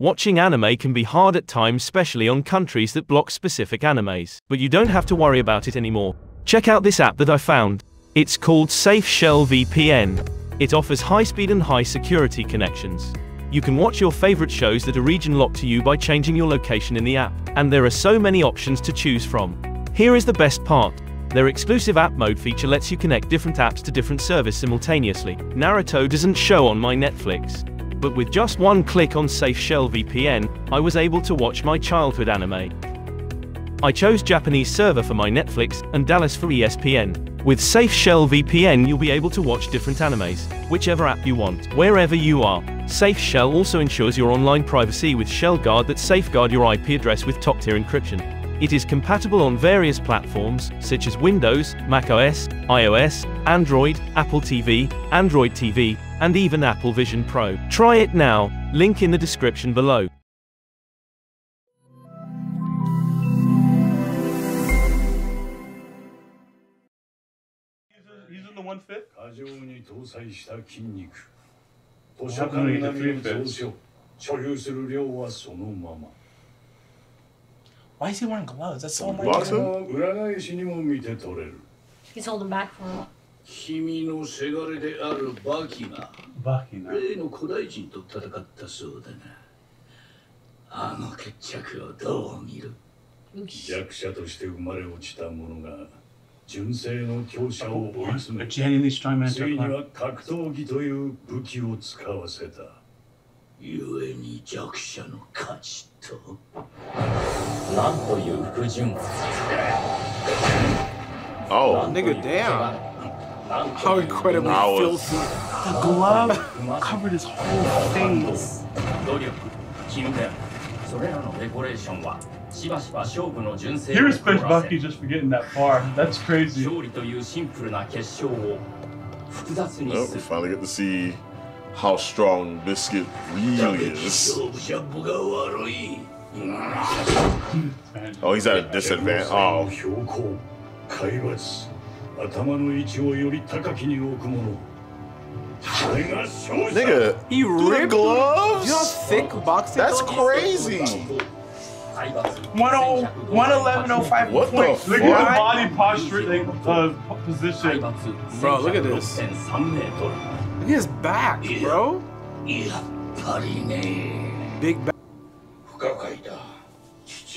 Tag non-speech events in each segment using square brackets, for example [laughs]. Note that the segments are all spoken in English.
Watching anime can be hard at times, especially on countries that block specific animes. But you don't have to worry about it anymore. Check out this app that I found. It's called Safe Shell VPN. It offers high speed and high security connections. You can watch your favorite shows that are region locked to you by changing your location in the app. And there are so many options to choose from. Here is the best part. Their exclusive app mode feature lets you connect different apps to different service simultaneously. Naruto doesn't show on my Netflix, but with just one click on Safe Shell VPN, I was able to watch my childhood anime. I chose Japanese server for my Netflix and Dallas for ESPN. With Safe Shell VPN, you'll be able to watch different animes, whichever app you want, wherever you are. Safe Shell also ensures your online privacy with Shell Guard that safeguard your IP address with top-tier encryption. It is compatible on various platforms, such as Windows, macOS, iOS, Android, Apple TV, Android TV, and even Apple Vision Pro. Try it now, link in the description below. Using the one fifth? 過剰に搭載した筋肉図う書館並みの蔵書所有する量はそのまま Why is he wearing gloves? That's so much. その裏返しにも見て取れる He's holding back for him. 君のせがれであるバキが Bucky now. 例の古代人と戦ったそうだなあの決着をどう見る？弱者として生まれ落ちた者が純正の強者を追い詰 A めついには格闘技という武器を使わせた故に弱者の価値と Oh. Nigga, damn. How incredibly was... filthy. The glove covered his whole face. それらのデコレーションはしばしば勝負の純正 Here's Baki just for getting that far. That's crazy. 勝利というシンプルな結晶を複雑にする。Well, we finally get to see how strong Biscuit really is. 勝負者部が悪い Oh, he's at a disadvantage. Oh, 標高海抜頭の位置をより高きに置くものそれが勝者 nigga, He through the ripped. You know how gloves? thick boxing That's gloves? crazy. 海抜 10 111.05 What the points. Look What? at the body posture, like, uh, 海 position. 抜 Bro, look at this. 1106.3メートル Look at his back, bro. やっぱりね Big back.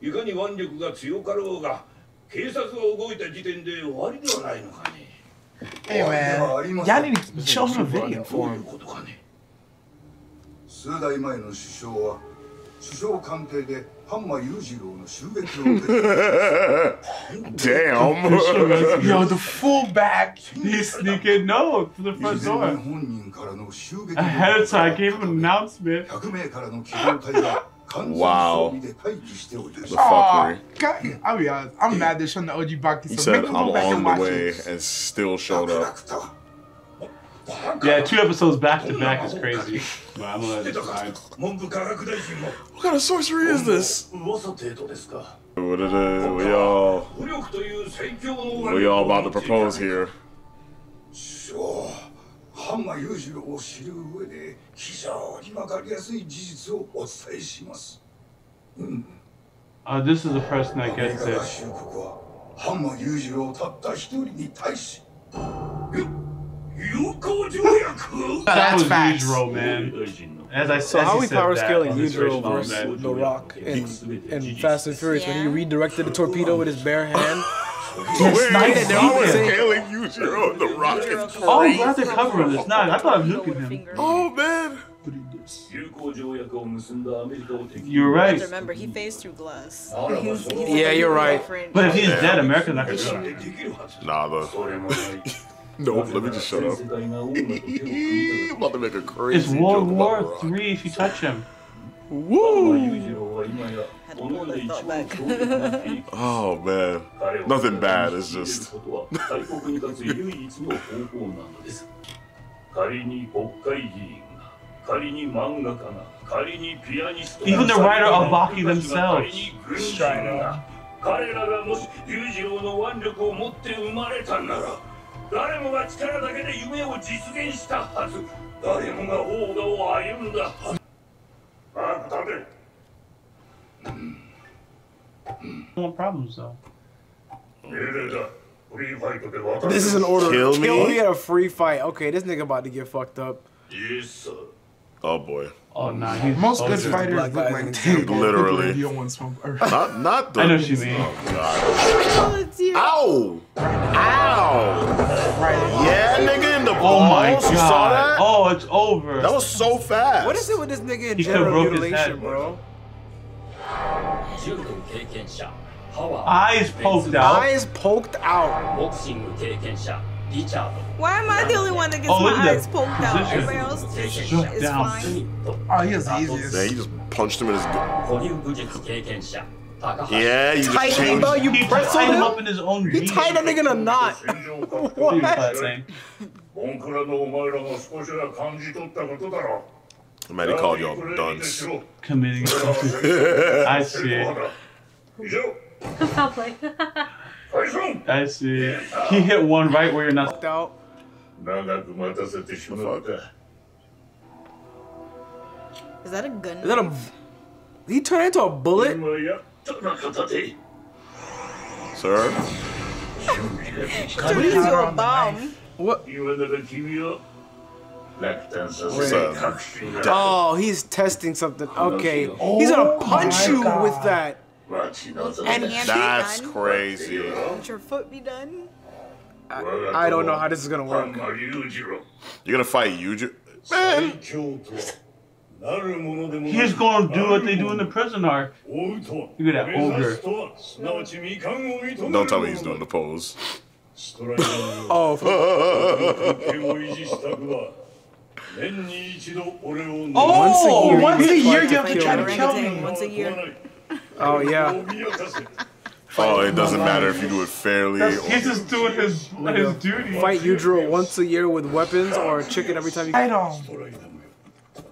いかに腕力が強かろうが警察が動いた時点で終わりではないのかね Hey, man. Y'all need to show him a video ど for ういう him. ことかね数代前の首相は首相官邸で半間裕次郎の襲撃を受けて damn. Yo, the full back. He's sneaking no to the 以 front door. 本人からの襲撃 Ahead of time, I gave him an announcement. 100名からの機動隊が Wow. The fuckery. Ah, God, I'll be honest. I'm mad they showing the OG Baki. So he said, I'm on the way it. and still showed up. Yeah, two episodes back to back is crazy. But I'm gonna decide. What kind of sorcery is this? What it is? We all, we all about to propose here. そう半間裕次郎を知る上で非常に分かりやすい事実をお伝えします Uh, this is the person ア that メリ gets カ合 it. 衆国は半間裕次郎たった一人に対し友好条約 That That's was facts. Yujiro, man. As I So said, how he we said power that scaling on his Yujiro original versus event. The Rock in, in Fast and Furious when he redirected the torpedo with his bare hand? [laughs] Yes, Snyder. they always hailing you, zero the rocket's Oh, I'm glad they're this. Nah, I thought I was looking at him. Oh, man. You're right. Remember, he phased through glass. He's, he's yeah, you're right. Different. But if he's yeah. dead, America's not gonna shoot. Nah, though. no, let me just shut up. I'm about to make a crazy. It's World War Three if you touch him. Woo! 裕次郎は今や己が一番強力な兵器 Oh man, 彼を nothing bad. It's just ことは大国に立つ唯一の方法なのです仮に国会議員が仮に漫画家が仮にピアニストが Even the writer of Baki 仮 themselves. に軍人が彼らがもし裕次郎の腕力を持って生まれたなら誰もが力だけで夢を実現したはず誰もが王道を歩んだはず want problems though. This is an order. Kill me. Kill me a free fight. Okay, this nigga about to get fucked up. Yes. Oh boy. Oh nah. Most good fighters look like dude. Literally. Not not the. I know what mean. Oh god. Oh. Ow! Ow! Yeah, nigga, in the balls. Oh my god. You saw that? Oh, it's over. That was so fast. What is it with this nigga in he general mutilation, bro? Eyes poked out. Eyes poked out. Why am I the only one that gets oh, my eyes poked out? Everybody else is, down. fine. Oh, he is easiest. Yeah, he just punched him in his gut. Yeah, you tied just changed. Bro, you he pressed him up in his own He tied that nigga in a knot. [laughs] what? I Man, he called y'all dunce. Committing. [laughs] [laughs] I see it. [laughs] Foul play. [laughs] I see. He hit one right where you're not. Fucked out. Is that a gun? Is that a? He turned into a bullet. Sir. [laughs] turned into a bomb. What? Oh, he's testing something. Okay, he's gonna punch you with that. Right, she knows. That's crazy. You know? Would your foot be done? I, I don't know how this is gonna work. You're gonna fight Yujiro? Man! He's gonna do what they do in the prison art. Look at that ogre. Don't tell me he's doing the pose. [laughs] oh, oh, once a year, once a year you have to try to kill me. Once a year oh yeah. Oh, it doesn't matter if you do it fairly. or- He's just doing his his duty. Fight Yujiro once a year with weapons or a chicken every time you. I don't.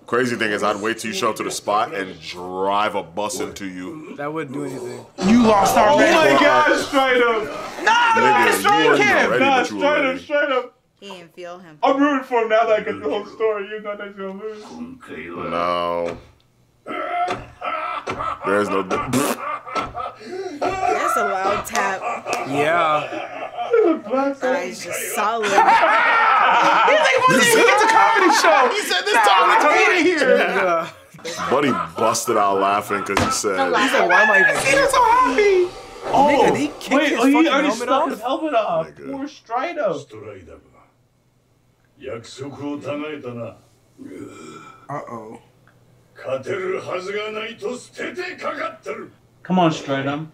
Crazy thing is, I'd wait till you show up to the spot and drive a bus into you. That wouldn't do anything. You lost our Oh already. my god, straight up. Nigga, you Straight wasn't him. already, Nah, but straight were up, ready. straight up. He didn't feel him. I'm rooting for him now that I get the whole story. You know that he's gonna lose. No. There is no. [laughs] That's a loud tap. Yeah. Guys, just solid. [laughs] He's like, what is It's a comedy show. He said this dog is coming here. Yeah. Buddy busted out laughing because he said, he said, why am I even here? so happy. Oh, Nigga, he kicked wait, his oh, he already helmet his helmet off. Nigga. Poor Strido. Strido. Uh oh. Come on, Strydum.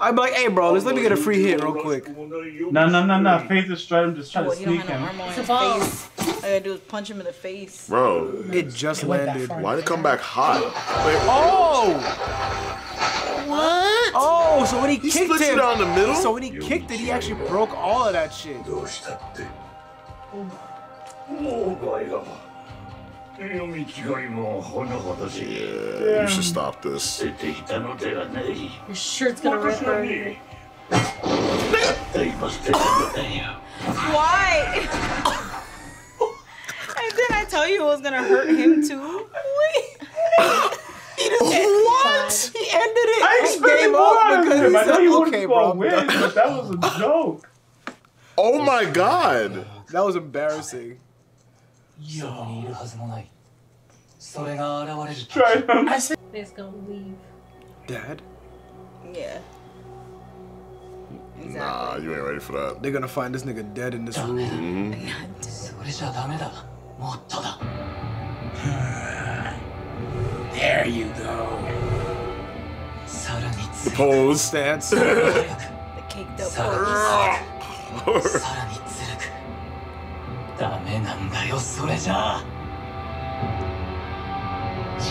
I'd be like, hey, bro, let's let me get a free hit real quick. No, no, no, no. Faith is Strydum just trying to sneak him. It's a ball. All I gotta do is punch him in the face. Bro. It just it landed. Why did it come back hot? Wait, oh! What? Oh, so when he, he kicked split it, it on the middle? So when he kicked it, he actually broke all of that shit. oh god yeah, you should stop this. Your shirt's gonna rip already. Why? [laughs] and then I tell you it was gonna hurt him too. Wait. [laughs] what? He ended it. I expected more out of him. I know you okay, bro. Win, but that was a joke. Oh my god. That was embarrassing. Yo. それが現れる Straight up. They're just gonna leave. Dad, Yeah. Exactly. Nah, you ain't ready for that. they're gonna find this nigga dead in this room. それじゃダメだもっとだ There you go. さらに強 Pose. Stance. The caked up pose. ダメなんだよそれじゃ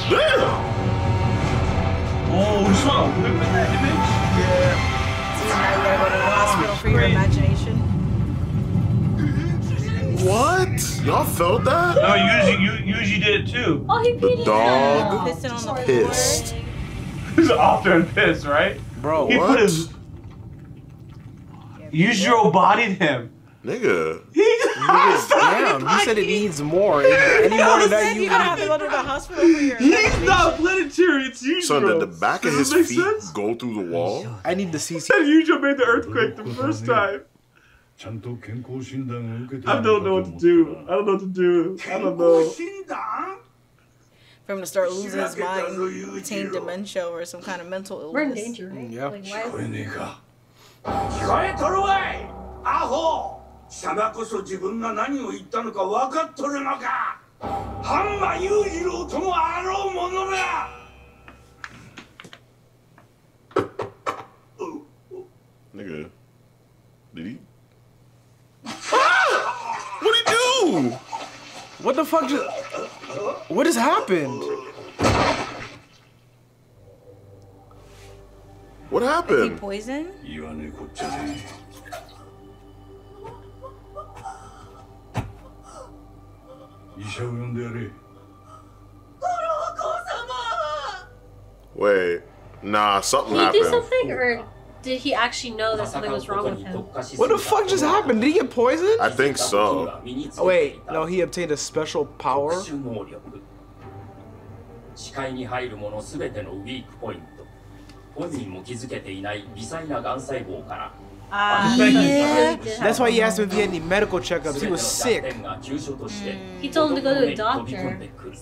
あ Oh, you saw a whip in that image? See, now you gotta go to the hospital for your imagination. What? Y'all felt that? No, usually you usually did it too. Oh, he peed The it dog out. Pissing on the pissed. He's often pissed, right? Bro, He what? put his. Yujiro bodied him. Nigga. he's [laughs] damn, you said it needs more. [laughs] Any more than that, you. You're gonna have to go to the hospital for your. He's not planetary. It's usual. Son, did the back of his feet sense? go through the wall? I need to see. Usual made the earthquake the first time. I don't know what to do. I don't know what to do. I don't know. For him to start losing his mind, teen dementia or some kind of mental illness. We're in danger, right? Mm, yeah. Like, why is... 貴様こそ自分が何を言ったのか分かっとるのかハンマ裕次郎ともあろうものが Nigga. Did he? Ah! What'd he do? What the fuck just. What has happened? What Is he happened? 者を呼んでやれ Wait. Nah, something Did he do happened. something, or did he actually know that something was wrong with him? What the fuck just happened? Did he get poisoned? I think so. Oh, wait, no, he obtained a special power. 特殊能力視界に入るものすべてのウィークポイント本人も気づけていない微細ながん細胞から Ah, Yeah. That's why he asked him if he had any medical checkups. He 全ての was 弱 sick. 点が急所として He told him to go to a 飛び込ん doctor. でくる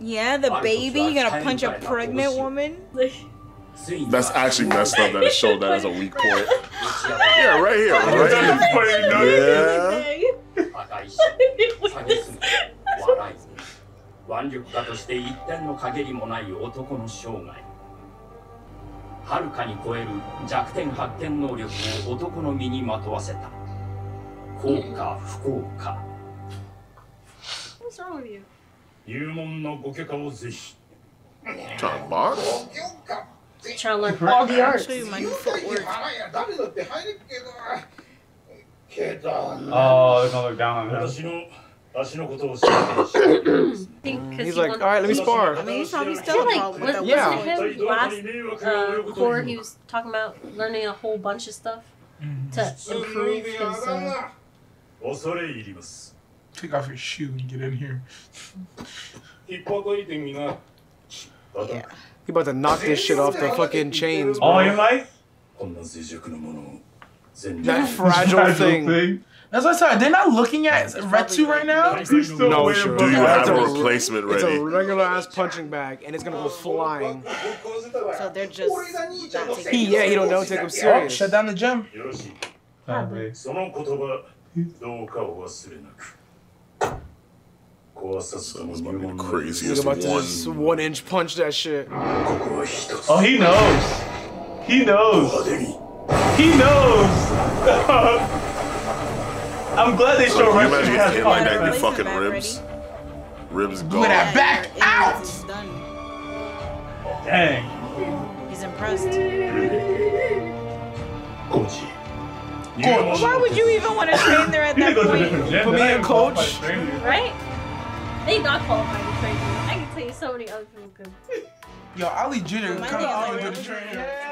yeah, the baby. You gonna punch a pregnant woman? ついに That's actually messed up that it showed that as a weak point. Yeah, right here. Right here. Yeah. 破壊し蔑む笑い腕力家として一点の陰りもない男の生涯 [laughs] はるかに超える弱点発見能力を男の身にまわせた幸か不幸か入門のご許可をぜひ黙れなるほど、[clears throat] He's like, all right, let me spar. I mean, he's still like, was, yeah. it him last uh, core? He was talking about learning a whole bunch of stuff to improve his. Uh... Take off your shoe and get in here. yeah. He about to knock this shit off the fucking chains. Bro. All your life. That fragile [laughs] thing. That's what I said. They're not looking at Retsu right now. Still no, waiting sure. Do you have a replacement ready? It's a regular ass punching bag, and it's gonna go flying. So they're just he, yeah, he don't know take him serious. Oh, shut down the gym. Probably. Someone's about to be the craziest about to one. Just one inch punch that shit. Oh, he knows. He knows. He knows. [laughs] I'm glad they showed right. You imagine getting hit like that, your fucking ribs, ribs gone. With that back out. Dang. He's impressed. Coach. Why would you even want to [coughs] train there at that point? For me a coach, right? They not qualified to train you. I can tell you so many other things. Yo, Ali Jr. Come to Ollie the trainer.